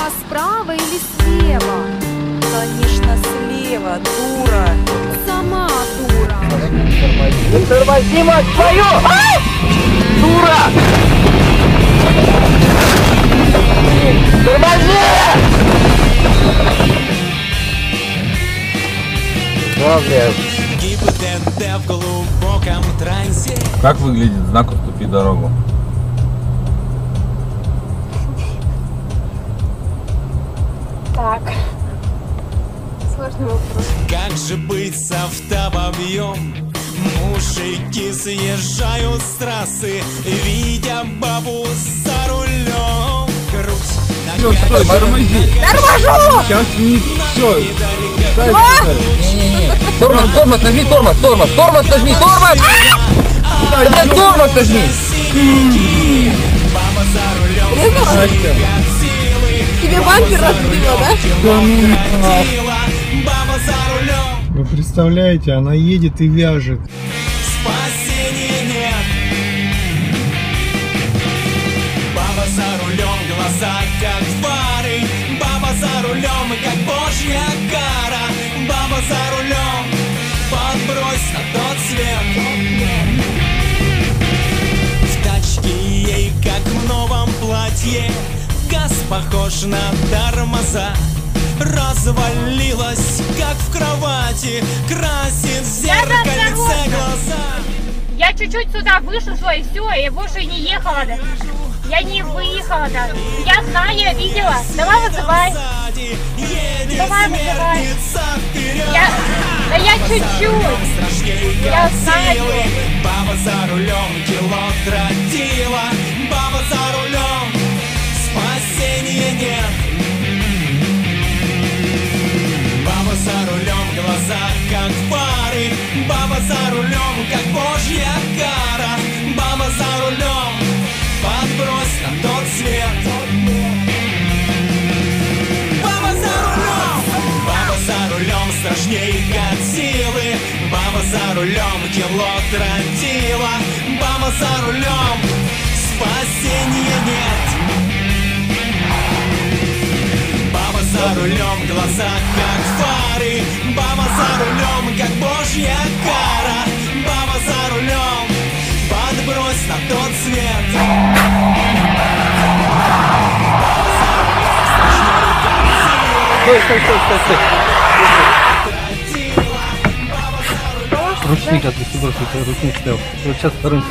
Баба справа или слева? Конечно, слева, дура. Сама дура. Тормози, мать твою! Дура! Тормози! Трансе Как выглядит знак «Уступи дорогу»? Сложный вопрос. Как же быть с автопобьем? Мужики съезжают с трассы Видя бабу за рулем Круть Стой, тормози! Торможу! Сейчас не все. Тормоз, тормоз, нажми тормоз, тормоз, тормоз нажми, тормоз! Блядь, тормоз нажми! Баба за рулем Тебе бампер разбила, да? Сила, Баба за рулем. Вы представляете, она едет и вяжет. Спасения нет. Баба за рулем, глаза как фары Баба за рулем, как божья кара. Баба за рулем, подбрось на тот свет. В тачке ей, как в новом платье. Газ похож на тормоза Развалилась, как в кровати Красит в зеркальце глаза Я чуть-чуть сюда вышла, и все, я больше не ехала. Да. Я не выехала даже. Я знаю, я видела. Давай вызывай. Давай вызывай. Я... Да я чуть-чуть. Я знаю. Баба за рулем кило рулем, кило тротила Баба за рулем, спасения нет. Баба за рулем, глаза как фары. Баба за рулем, как божья кара. Баба за рулем, подбрось на тот свет. Стой, стой, стой, стой. Ручник отвести, бросить, ручник стоял. Вот сейчас вторым.